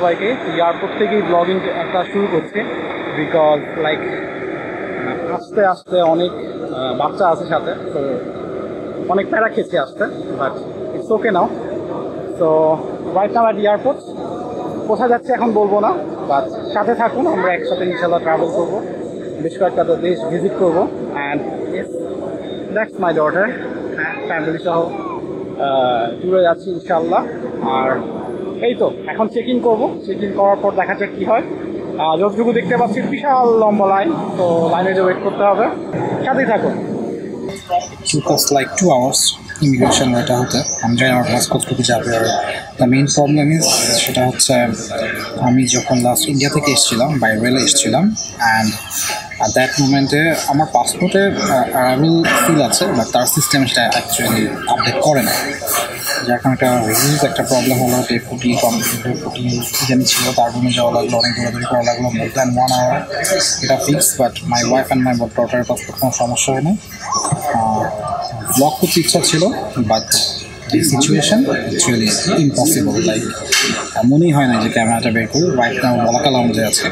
সবাইকে। এয়ারপোর্ট থেকেই ব্লগিং একটা শুরু করছে। বিকজ লাইক আস্তে আস্তে অনেক বাচ্চা আছে সাথে, তো অনেক প্যারা খেয়েছি আসতে বাট ইটস ওকে নাও তো রাইট নাও অ্যাট এয়ারপোর্ট কোথায় যাচ্ছে এখন বলব না বাট সাথে থাকুন, আমরা একসাথে ইনশাল্লাহ ট্রাভেল করব। বেশ কয়েকটা তো দেশ ভিজিট করব and that's my daughter family সহ ট্যুরে যাচ্ছি ইনশাল্লাহ আর এই তো এখন চেক ইন করব। চেক ইন করার পর দেখা যাক কী হয়। যতটুকু দেখতে পাচ্ছি, বিশাল লম্বা লাইন তো লাইনে যে ওয়েট করতে হবে। সাথেই hours ইমিগ্রেশন এটা হতে। আমি জানি আমার ক্লাস কতটুকু যাবে আর দ্য মেইন প্রবলেম ইজ সেটা হচ্ছে, আমি যখন লাস্ট ইন্ডিয়া থেকে এসেছিলাম বাই রেলে এসেছিলাম অ্যান্ড আর দ্যাট মুমেন্টে আমার পাসপোর্টে অ্যারাইভেল ফিল আছে বাট তার সিস্টেম সেটা অ্যাকচুয়ালি আপডেট করে না। যার কারণে একটা হিউজ একটা প্রবলেম হলো ডেপুটি ফুটি জানি ছিল, তার রুমে যাওয়া লাগল, অনেক দৌড়াদৌড়ি করা লাগল মোর দ্যান ওয়ান আওয়ার এটা fix but my wife and my ডটারের passport কোনো সমস্যা হয়নি। ব্লগ করতে ইচ্ছা ছিল but situation actually impossible like মনেই হয় না যে ক্যামেরাটা বের করি। রাইট নাও বলাকা লাউঞ্জে আছে।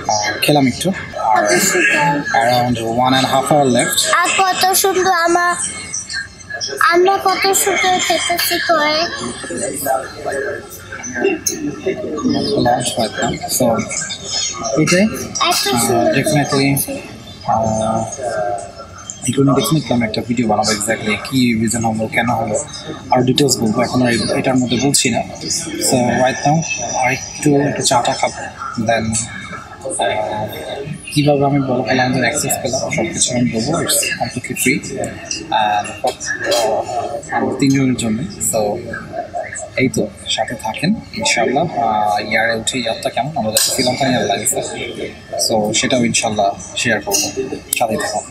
খেলাম একটু। আর around one and half hour left আর কত সুন্দর আমার আমরা কত সুন্দর খেতেছি করে. So, এগুলো ডেফিনেটলি আমি একটা ভিডিও বানাবো এক্স্যাক্টলি কী রিজন হলো কেন হলো আর ডিটেলস বলব। এখন আর এটার মধ্যে বলছি না। সো রাইট নাও আর একটু একটু চাটা খাব দেন কীভাবে আমি বড় আমাদের অ্যাক্সেস পেলাম সব কিছু আমি বলব। ইটস কমপ্লিটলি ফ্রি আমার তিনজনের জন্য সো এই তো, সাথে থাকেন ইনশাল্লাহ ইয়ারে উঠে ইয়ারটা কেমন? আমাদের কাছে ইয়ার লাগছে সো সেটাও ইনশাল্লাহ শেয়ার করব, সাথে থাকুন।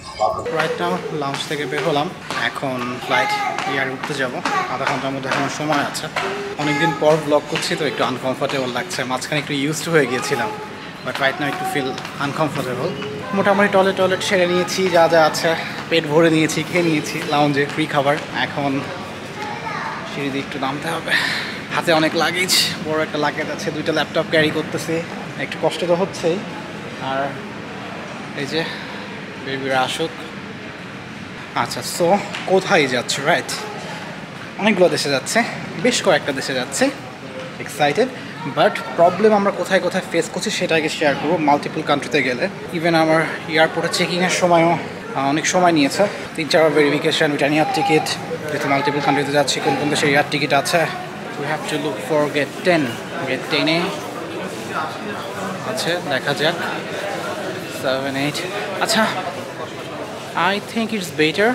ফ্লাইটটা লাঞ্চ থেকে বের হলাম। এখন ফ্লাইট ইয়ারে উঠতে যাব। আধা ঘণ্টার মধ্যে এখনও সময় আছে। অনেকদিন পর ব্লগ করছি, তো একটু আনকমফোর্টেবল লাগছে। মাঝখানে একটু ইউজড হয়ে গিয়েছিলাম। বাট রাইট নাও একটু ফিল আনকমফোর্টেবল মোটামুটি টয়লেট টয়লেট সেরে নিয়েছি, যা যা আছে। পেট ভরে নিয়েছি, খেয়ে নিয়েছি লাউঞ্জে ফ্রি খাবার। এখন সিঁড়ি দিয়ে একটু নামতে হবে। হাতে অনেক লাগেজ বড় একটা লাগেজ আছে, দুইটা ল্যাপটপ ক্যারি করতেছি। একটু কষ্ট তো হচ্ছেই। আর এই যে বেবিরা আসুক। আচ্ছা সো কোথায় যাচ্ছে রাইট অনেকগুলো দেশে যাচ্ছে, বেশ কয়েকটা দেশে যাচ্ছে। এক্সাইটেড বাট প্রবলেম আমরা কোথায় কোথায় ফেস করছি সেটা আগে শেয়ার করব। মাল্টিপল কান্ট্রিতে গেলে। ইভেন আমার এয়ারপোর্টে চেকিংয়ের সময়ও অনেক সময় নিয়েছে। তিন, চারবার ভেরিফিকেশান রিটার্নিয়ার টিকিট যেহেতু মাল্টিপল কান্ট্রিতে যাচ্ছি, কোন কোন দেশে এয়ার টিকিট আছে। We have to look for gate ten gate টেনে আছে, দেখা যাক। সেভেন এইট আচ্ছা আই থিঙ্ক ইটস বেটার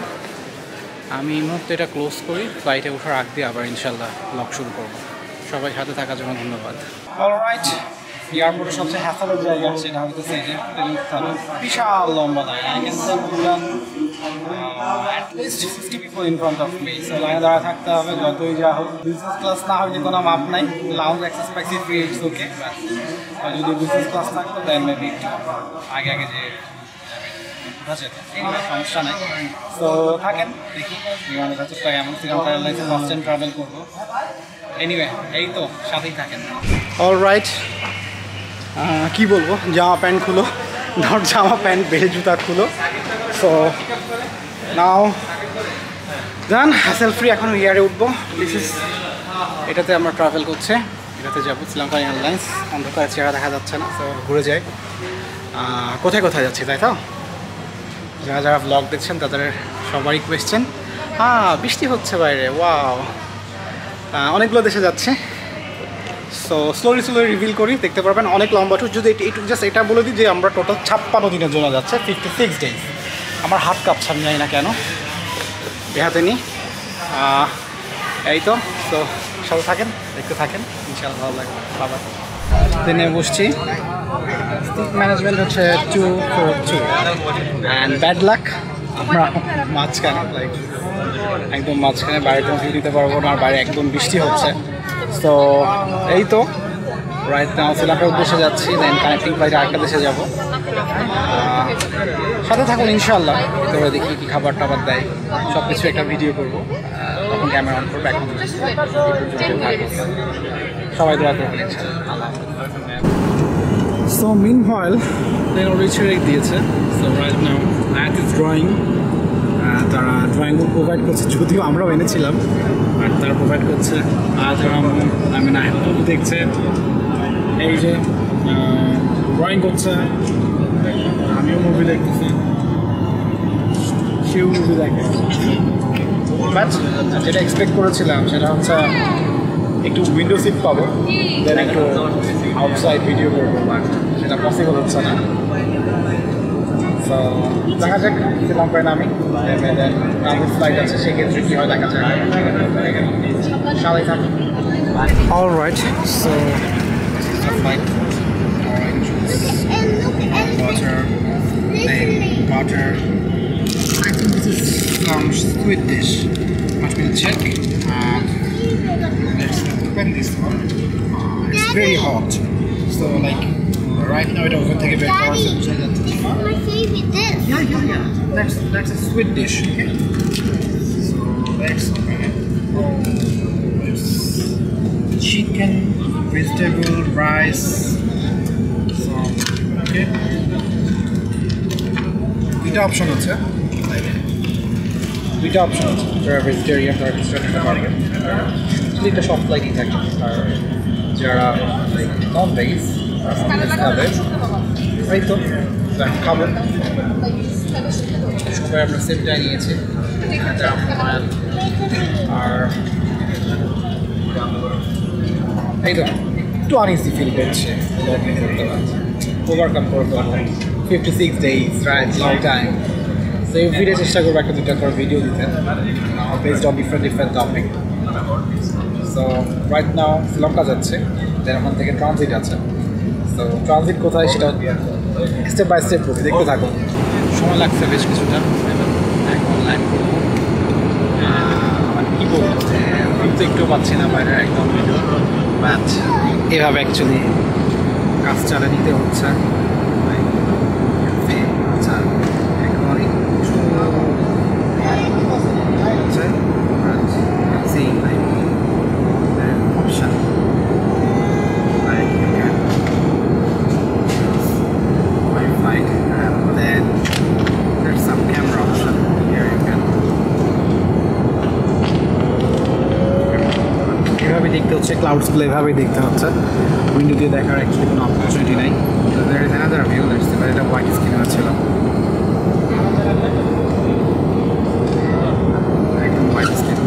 আমি এই মুহূর্তে এটা ক্লোজ করি। ফ্লাইটে ওঠার আগ দিয়ে আবার ইনশাল্লাহ লক শুরু করব। সবাই সাথে থাকার জন্য ধন্যবাদ। অলরাইট সবচেয়ে। বিশাল লম্বা অফ লাইনে দাঁড়া থাকতে হবে, যতই যা হোক। বিজনেস ক্লাস না কোনো মাপ যদি বিজনেস ক্লাস থাকতো আগে আগে যে সমস্যা নাই। তো থাকেন, দেখি, বিমানের ভেতরটা এমন শ্রীলঙ্কা এয়ারলাইন্সে ফার্স্ট ট্রাভেল করব। এনিওয়ে এই তো, সাথেই থাকেন। অল রাইট কী বলব? জামা প্যান্ট খুলো ধর জামা প্যান্ট, বেলে জুতা খুলো। So now then hassle free এখন ইয়ারে উঠবো। ইজ এটাতে আমরা ট্রাভেল করছে। এটাতে যাব, শ্রীলঙ্কা এয়ারলাইন্স অন্ধকার চেহারা দেখা যাচ্ছে না তো ঘুরে যাই। কোথায় কোথায় যাচ্ছি, তাই তো? যারা যারা ব্লগ দেখছেন, তাদের সবারই কোয়েশ্চেন হ্যাঁ বৃষ্টি হচ্ছে বাইরে ওয়াও অনেকগুলো দেশে যাচ্ছে। সো স্লোলি স্লোলি রিভিল করি, দেখতে পারবেন, অনেক লম্বা ট্যুর যদি একটু জাস্ট এটা বলে দিই যে আমরা টোটাল ছাপ্পান্ন দিনের জন্য যাচ্ছে ফিফটি সিক্স ডেজ আমার হাত কাঁপছে, আমি জানি না কেন। বেহাতে নিই। এই তো তো সাথে থাকেন, দেখতে থাকেন। ইনশাআল্লাহ ভালো লাগবে। বাবা। ট্রেনে বসছি। ম্যানেজমেন্ট হচ্ছে two four two and bad luck আমরা মাঝখানে। লাইক একদম মাঝখানে বাইরে কোনো দিতে পারব না, আর বাইরে একদম বৃষ্টি হচ্ছে। তো এই তো রাইট নাও শ্রীলঙ্কার উদ্দেশ্যে যাচ্ছি দেন কানেক্টিং ফ্লাইটে আরেকটা দেশে যাব। সাথে থাকুন ইনশাল্লাহ তোরা দেখি কী খাবার টাবার দেয়। সব কিছু একটা ভিডিও করব। তখন ক্যামেরা অন করব, এখন। সবাই দোয়া করবেন সো মিন হোয়াইল দেন ওরা ছেড়ে দিয়েছে সো রাইট নাও ড্রয়িং তারা ড্রয়িংগুলো প্রোভাইড করছে, যদিও আমরাও এনেছিলাম। আর তারা প্রোভাইড করছে। আই মিন আয়াত দেখছে। এই যে ড্রয়িং করছে। আমিও মুভি দেখতেছি। সেও মুভি দেখে। বাট যেটা এক্সপেক্ট করেছিলাম, সেটা হচ্ছে একটু উইন্ডো সিট পাবো দেন একটু আউটসাইড ভিডিও করব বাট সেটা পসিবল হচ্ছে না। তো দেখা যাক শ্রীলঙ্কায় নামি ট্রাভেল ফ্লাইট আছে সেক্ষেত্রে কী হয় দেখা যাক সাথে থাকুন All right, so this is the flight. Orange juice, And look and water, then listen. water. I think this is some squid dish. Let me check. And let's open this one. Uh, it's very hot. So like right now it doesn't take a bit of Daddy, so check that. this is my favorite dish. Yeah, yeah, yeah. That's that's a squid dish. Okay. So let's open it. There's chicken, vegetable, rice. So okay. দুইটা option আছে দুইটা option আছে যারা vegetarian তারা কিছুটা খেতে পারবে দুইটা সব লাইকই থাকে আর যারা নন ভেজ খাবে এই তো খাব। সবাই আমরা সেটটা নিয়েছি আর এই তো, একটু আনইজি ফিল করছে। ওভারকাম করতে পারব fifty six days right long time এই ভিডিও চেষ্টা করব একটা দুটা ভিডিও দিতে। Based on different different topic so right now Sri Lanka যাচ্ছে। দেন ওখান থেকে ট্রানজিট আছে। তো ট্রানজিট কোথায় সেটা স্টেপ বাই স্টেপ করবে দেখতে থাকো। সময় লাগছে বেশ কিছুটা। এখন লাইন বলব? আমি তো একটু পাচ্ছি না বাইরে একদম। বাট এভাবে অ্যাকচুয়ালি কাজ চালা নিতে হচ্ছে আচ্ছা এখন একটু হচ্ছে সেই option like you can my flight and then there's some camera option here you can এভাবে হচ্ছে এভাবেই দেখতে হচ্ছে। উইন্ডো দিয়ে দেখার অ্যাকচুয়ালি কোনো অপরচুনিটি নাই। এটা হোয়াইট স্ক্রিনে ছিল। একদম হোয়াইট স্ক্রিন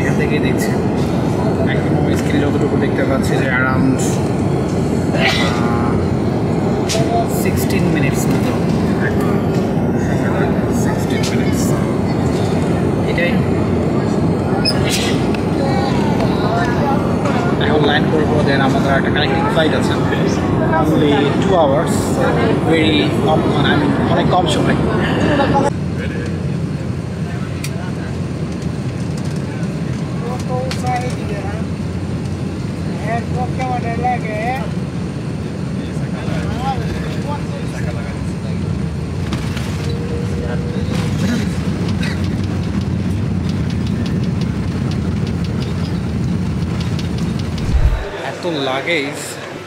এখান থেকেই একদম যতটুকু দেখতে পাচ্ছি যে সিক্সটিন মিনিটস সিক্সটিন মিনিটস এটাই। এখন লাইন করব দেন আমাদের একটা কানেক্টিং ফ্লাইট আছে। অনলি টু আওয়ার্স ভেরি কম মানে অনেক কম সময়। এত লাগেজ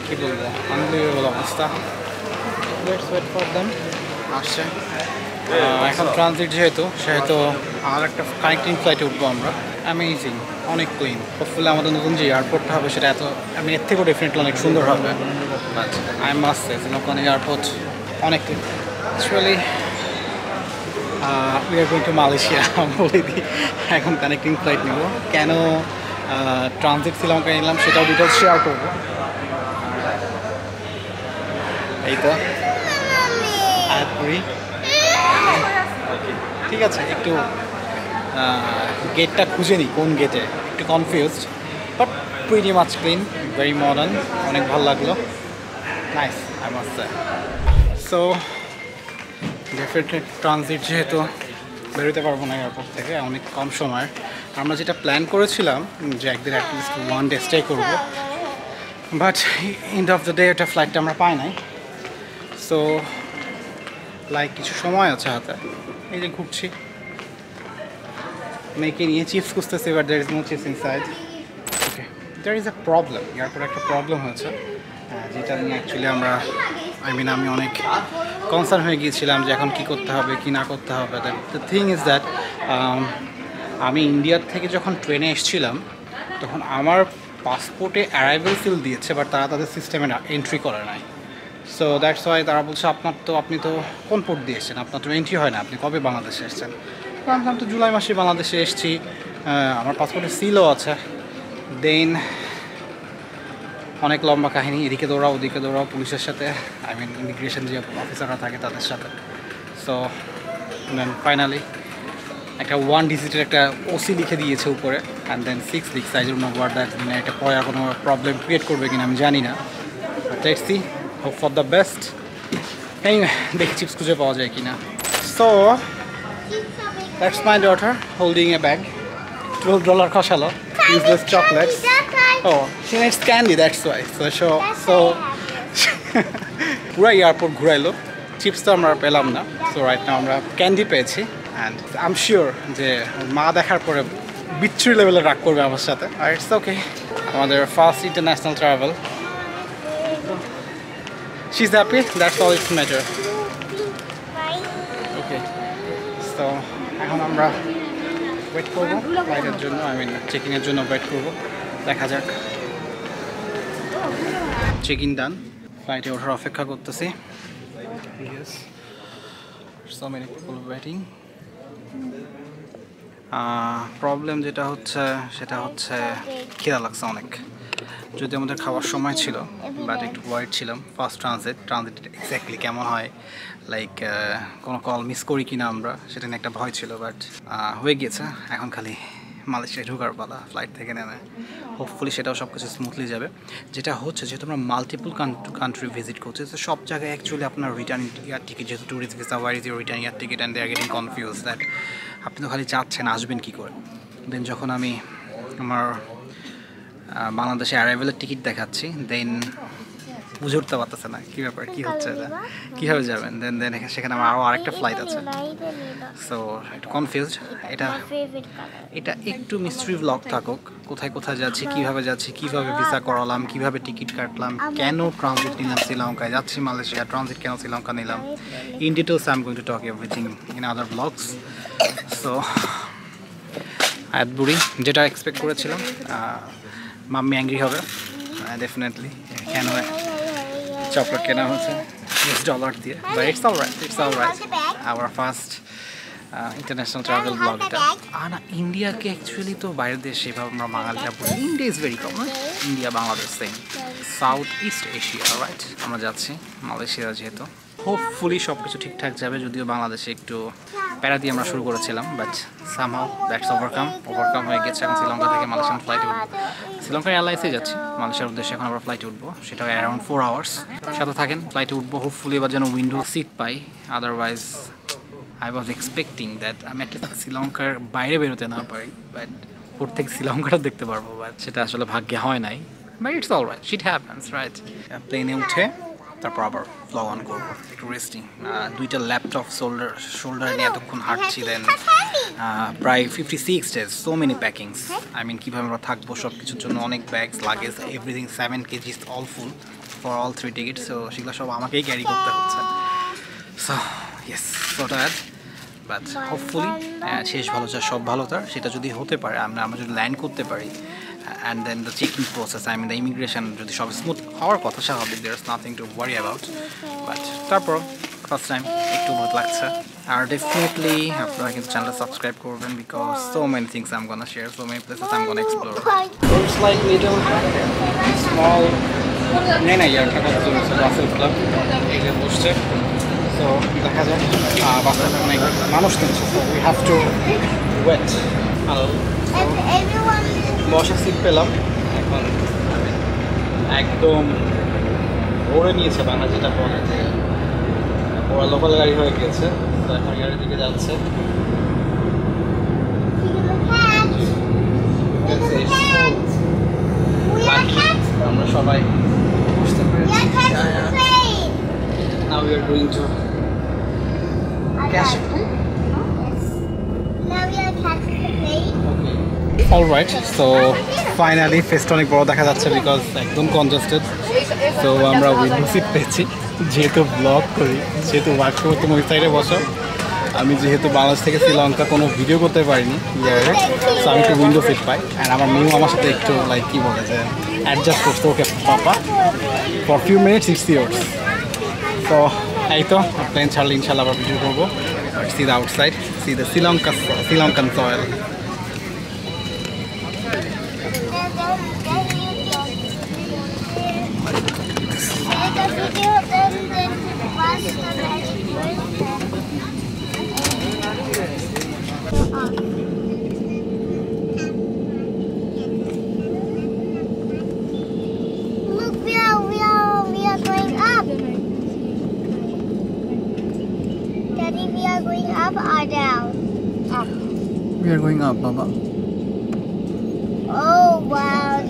কী বলব আনবিলিভেবল অবস্থা। লেটস ওয়েট ফর দেম আসছে। এখন ট্রানজিট যেহেতু সেহেতু আর একটা কানেক্টিং ফ্লাইটে উঠবো আমরা। অ্যামেজিং অনেক ক্লিন হোপফুলি আমাদের নতুন যে এয়ারপোর্টটা হবে সেটা এত আমি এর থেকেও ডেফিনেটলি অনেক সুন্দর হবে। আই মাস্ট সে এয়ারপোর্ট অনেক clean actually we are going to Malaysia বলে দিই। এখন কানেক্টিং ফ্লাইট নেব। কেন ট্রানজিট শ্রীলঙ্কা নিলাম সেটাও ডিটেলস শেয়ার করব। এই তো। ঠিক আছে, একটু গেটটা খুঁজে নিই, কোন গেটে একটু confused but pretty much clean very modern অনেক ভালো লাগল। Nice I must so definitely transit যেহেতু, বেরোতে পারব না এয়ারপোর্ট থেকে, অনেক কম সময়। আমরা যেটা প্ল্যান করেছিলাম যে একদিন at least one day stay করব। But end of the day এটা ফ্লাইটটা আমরা পাই নাই। সো লাইক কিছু সময় আছে হাতে। এই যে ঘুরছি। মেয়েকে নিয়ে চিপস খুঁজতেছি এবার there is no chips inside okay there is a problem এয়ারপোর্টে একটা প্রবলেম হয়েছে। যেটা নিয়ে অ্যাকচুয়ালি আমরা আই মিন আমি অনেক কনসার্ন হয়ে গিয়েছিলাম যে এখন কী করতে হবে, কি না করতে হবে। দ্য থিং ইজ দ্যাট আমি ইন্ডিয়ার থেকে যখন ট্রেনে এসেছিলাম, তখন আমার পাসপোর্টে অ্যারাইভেল ফিল দিয়েছে বাট তারা তাদের সিস্টেমে এন্ট্রি করে নাই। সো দ্যাটস ওয়াই তারা বলছে, আপনার তো, আপনি তো কোন পোর্ট দিয়ে এসেছেন? আপনার তো এন্ট্রি হয় না, আপনি কবে বাংলাদেশে এসেছেন? আমি তো জুলাই মাসে বাংলাদেশে এসেছি আমার পাসপোর্টে সিলও আছে। দেন অনেক লম্বা কাহিনী, এদিকে দৌড়াও, ওদিকে দৌড়াও, পুলিশের সাথে আই মিন ইমিগ্রেশন যে অফিসাররা থাকে তাদের সাথে। সো ফাইনালি একটা ওয়ান ডিজিটের একটা ওসি লিখে দিয়েছে উপরে অ্যান্ড দেন সিক্স লিখস আই নো হোয়াট দ্যাট মানে এটা পরে কোনো প্রবলেম ক্রিয়েট করবে কিনা আমি জানি না। Let's see hope for the best এই দেখি চিপস খুঁজে পাওয়া যায় কিনা। So that's my daughter holding a bag twelve dollar খসালো useless chocolates ও she needs candy, that's why. So so so পুরো এয়ারপোর্ট ঘুরাইলো। চিপস তো আমরা পেলাম না। সো রাইট নাও আমরা ক্যান্ডি পেয়েছি। অ্যান্ড আই এম শিওর যে মা দেখার পরে বিচ্ছুরি লেভেলে রাগ করবে আমার সাথে। আর ইটস ওকে আমাদের first international travel she is happy that's all it's matter okay তো এখন আমরা ওয়েট করব। ফ্লাইটের জন্য আই মিন চেকিংয়ের জন্য ওয়েট করব। দেখা যাক। চেক ইন ডান ফ্লাইটে ওঠার অপেক্ষা করতেছি। So many people waiting problem যেটা হচ্ছে, সেটা হচ্ছে খিদা লাগছে অনেক। যদি আমাদের খাওয়ার সময় ছিল বাট একটু ওয়াইড ছিলাম। ফার্স্ট ট্রানজিট ট্রানজিট এক্স্যাক্টলি কেমন হয়? লাইক কোনো কল মিস করি কিনা আমরা, সেটা নিয়ে একটা ভয় ছিল বাট হয়ে গিয়েছে। এখন খালি মালয়েশিয়ায় ঢোকার পালা ফ্লাইট থেকে নেমে। হোপফুলি সেটাও সব কিছু স্মুথলি যাবে। যেটা হচ্ছে, যেহেতু আমরা মাল্টিপল কান্ট্রি ভিজিট করছি, তো সব জায়গায় অ্যাকচুয়ালি আপনার রিটার্ন ইয়ার টিকিট যেহেতু tourist visa where is your return air ticket and they are getting confuse that আপনি তো খালি যাচ্ছেন আসবেন কী করে? দেন যখন আমি আমার বাংলাদেশে অ্যারাইভেলের টিকিট দেখাচ্ছি দেন বুঝে উঠতে পারতেছে না কী ব্যাপার কী হচ্ছে এটা? কীভাবে যাবেন? দেন দেন সেখানে আমার আরও আরেকটা ফ্লাইট আছে। সো একটু কনফিউজড এটা এটা একটু মিস্ট্রি ব্লগ থাকুক। কোথায় কোথায় যাচ্ছি কীভাবে যাচ্ছি কীভাবে ভিসা করালাম কীভাবে টিকিট কাটলাম কেন ট্রানজিট নিলাম শ্রীলঙ্কায়? যাচ্ছি মালয়েশিয়া ট্রানজিট কেন শ্রীলঙ্কা নিলাম? In details I am going to talk everything in other vlogs so Ayat বুড়ি যেটা এক্সপেক্ট করেছিলাম মাম্মি অ্যাংরি হবে ডেফিনেটলি কেন? চকলেট কেনা হচ্ছে বিশ ডলার দিয়ে but it's all right it's all right our first international travel vlog এটা আর না ইন্ডিয়াকে অ্যাকচুয়ালি তো বাইরের দেশ সেভাবে আমরা বাঙালিরা বলি। India is very common India Bangladesh same South East Asia right আমরা যাচ্ছি মালয়েশিয়া যেহেতু। হোপফুলি সব কিছু ঠিকঠাক যাবে, যদিও বাংলাদেশে একটু প্যারা দিয়ে আমরা শুরু করেছিলাম but somehow that's overcome overcome হয়ে গেছে। এখন শ্রীলঙ্কা থেকে মালয়েশিয়ান ফ্লাইটে উঠবো। শ্রীলঙ্কার এয়ারলাইন্সে যাচ্ছি। মালয়েশিয়ার উদ্দেশ্যে এখন আমরা ফ্লাইটে উঠবো। সেটা অ্যারাউন্ড ফোর আওয়ার্স সাথে থাকেন ফ্লাইটে উঠবো। হোপফুলি এবার যেন window seat pi. Otherwise I was expecting that আমি একটা শ্রীলঙ্কার বাইরে বেরোতে না পারি বাট ওর থেকে শ্রীলঙ্কাটা দেখতে পারব বাট সেটা আসলে ভাগ্যে হয় নাই। But it's all right shit happens right প্লেনে উঠে তারপর আবার ফ্লগ অন করব একটু রেস্টিং দুইটা ল্যাপটপ শোল্ডার শোল্ডার নিয়ে এতক্ষণ হাঁটছি দেন প্রায় fifty six days so many packings I mean কীভাবে আমরা থাকব সব কিছুর জন্য অনেক bags luggage everything seven KGs all full for all three ticket so সেগুলো সব আমাকেই ক্যারি করতে হচ্ছে। সো ইয়েস বাট হোপফুলি শেষ ভালো যা সব ভালো তার সেটা যদি হতে পারে আমরা আমরা যদি ল্যান্ড করতে পারি and then the checking process I mean the immigration যদি সব স্মুথ হওয়ার কথা স্বাভাবিক there is nothing to worry about but তারপর ফার্স্ট টাইম একটু ভালো লাগছে আর ডেফিনেটলি আপনারা কিন্তু চ্যানেলটা সাবস্ক্রাইব করবেন because so many things I am gonna share so many places I am gonna explore like little small নেই না ইয়ারটা কত বাসেল ক্লাব এখানে বসছে তো দেখা যাক বাসে অনেক মানুষ কিনছে তো উই হ্যাভ টু ওয়েট বসার সিট পেলাম। এখন একদম ভরে নিয়েছে বাংলা যেটা বলে যে ওরা লোকাল গাড়ি হয়ে গেছে তো এখন গাড়ির দিকে যাচ্ছে। আমরা সবাই বুঝতে পেরেছি। Now we are plane. Okay all right so finally ফেসটা অনেক বড় দেখা যাচ্ছে বিকজ একদম কনজাস্টেড তো আমরা উইন্ডো সিট পেয়েছি যেহেতু ব্লগ করি, যেহেতু ওয়ার্ক করতে তুমি সাইডে বসো, আমি যেহেতু বাংলাদেশ থেকে শ্রীলঙ্কা কোনো ভিডিও করতে পারিনি ইয়ারে সো আমি একটু উইন্ডো সিট পাই। অ্যান্ড আমার মেয়েও আমার সাথে একটু লাইক কী বলে যে অ্যাডজাস্ট করতে okay papa for few minutes it's years তো এই তো প্লেন ছাড়লে ইনশাল্লাহ আবার ভিডিও করব see the outside see the Sri Lanka Sri Lankan soil Look, are going up or down? Up. We are going up, Baba. Oh wow,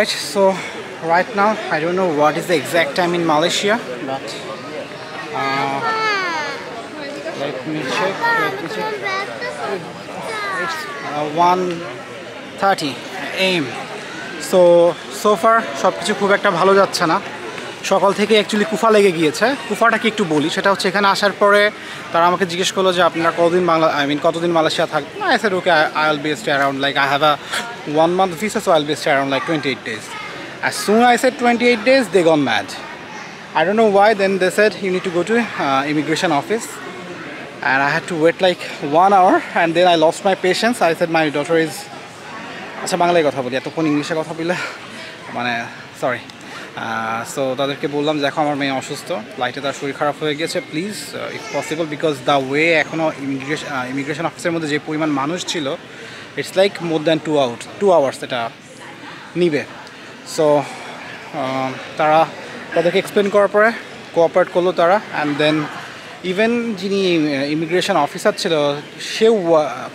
All right, so right now I don't know what is the exact time in Malaysia, but uh, let me check. Let me check. It's uh, 1:30 a.m. So so far, shop kichu খুব একটা ভালো যাচ্ছে না সকাল থেকে actually কুফা লেগে গিয়েছে কুফাটাকে একটু বলি সেটা হচ্ছে এখানে আসার পরে তারা আমাকে জিজ্ঞেস করল যে আপনারা কতদিন বাংলা আই মিন কতদিন মালয়েশিয়া থাকবেন I said okay I will be stay around like I have a one month visa so I will be stay around like twenty eight days As soon I said 28 days, they gone mad. I don't know why. Then they said you need to go to uh, immigration office, and I had to wait like one hour, and then I my patience. I said my daughter is আচ্ছা বাংলায় কথা বলি এতক্ষণ ইংলিশে কথা বললে মানে sorry so তাদেরকে বললাম যে এখন আমার মেয়ে অসুস্থ লাইটে তার শরীর খারাপ হয়ে গেছে please if possible because the way এখনও ইমিগ্রেশন ইমিগ্রেশন অফিসের মধ্যে যে পরিমাণ মানুষ ছিল it's like more than two out to hours এটা নিবে। সো তারা তাদেরকে এক্সপ্লেন করার পরে কোঅপারেট করল তারা অ্যান্ড দেন ইভেন যিনি ইমিগ্রেশন অফিসার ছিল, সেও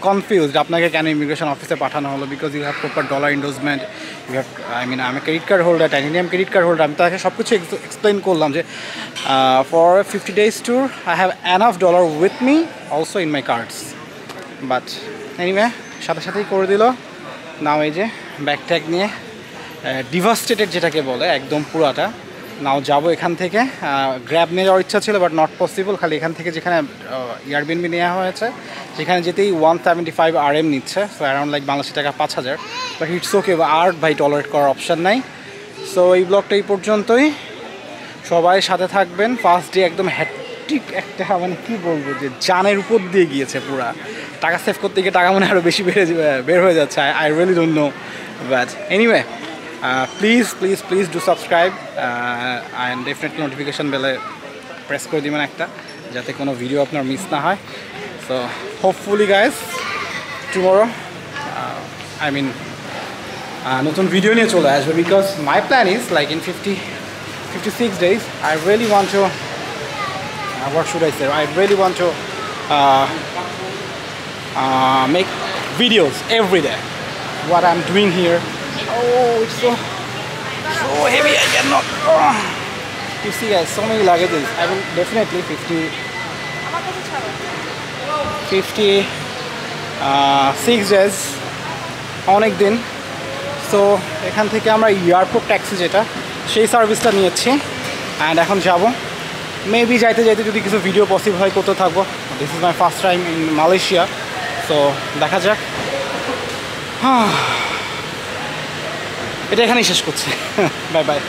কনফিউজড আপনাকে কেন ইমিগ্রেশন অফিসে পাঠানো হলো? Because you have proper dollar investment you have I mean আমি credit card holder titanium credit card holder আমি তাকে সব কিছু এক্সপ্লেন করলাম যে for fifty days tour I have enough dollar with me also in my cards but anyway সাথে সাথেই করে দিল। নাও এই যে ব্যাগ ট্যাগ নিয়ে ডিভাস্টেটেড যেটাকে বলে, একদম পুরাটা। নাও যাব এখান থেকে। গ্র্যাব নিয়ে যাওয়ার ইচ্ছা ছিল বাট নট পসিবল খালি এখান থেকে যেখানে ইয়ারবিনবি নেওয়া হয়েছে, সেখানে যেতেই one seventy five R M নিচ্ছে সো অ্যারাউন্ড লাইক বাংলাদেশি টাকা পাঁচ হাজার। বাট ইটস ওকে আর ভাই টলারেট করার অপশান নাই। সো এই ব্লগটা এই পর্যন্তই। সবাই সাথে থাকবেন। ফার্স্ট ডে একদম হ্যাট্রিক একটা মানে কী বলব যে, জানের উপর দিয়ে গিয়েছে পুরা। টাকা সেভ করতে গিয়ে টাকা মনে আরও বেশি বেড়ে বের হয়ে যাচ্ছে। I really don't know but anyway please please please do subscribe and definitely notification বেলে প্রেস করে দিবেন একটা যাতে কোনো ভিডিও আপনার মিস না হয় so hopefully guys tomorrow I mean নতুন ভিডিও নিয়ে চলে আসবে because my plan is like in fifty fifty six days I really want to I say? I really want to uh, uh, make videos every day. What I'm doing here. Oh, it's so so heavy. I cannot. Oh. You see, guys, so many luggages. I will definitely 50, 50 uh, six days অনেক দিন so এখান থেকে আমরা airport taxi যেটা সেই সার্ভিসটা নিয়েছি and এখন যাব মেবি যাইতে যাইতে যদি কিছু ভিডিও পসিবল হয় করতে থাকব this is my first time in Malaysia so দেখা যাক হ্যাঁ এটা এখানেই শেষ করছি। Bye bye.